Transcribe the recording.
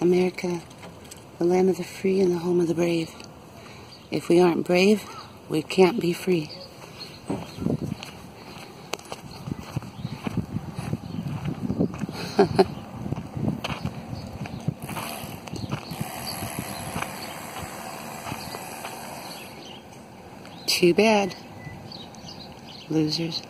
America, the land of the free and the home of the brave. If we aren't brave, we can't be free. Too bad. Losers.